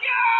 Yeah!